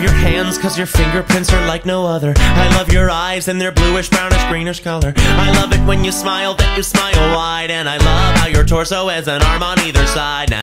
love your hands cause your fingerprints are like no other. I love your eyes and their bluish, brownish, greenish color. I love it when you smile, that you smile wide. And I love how your torso has an arm on either side. Now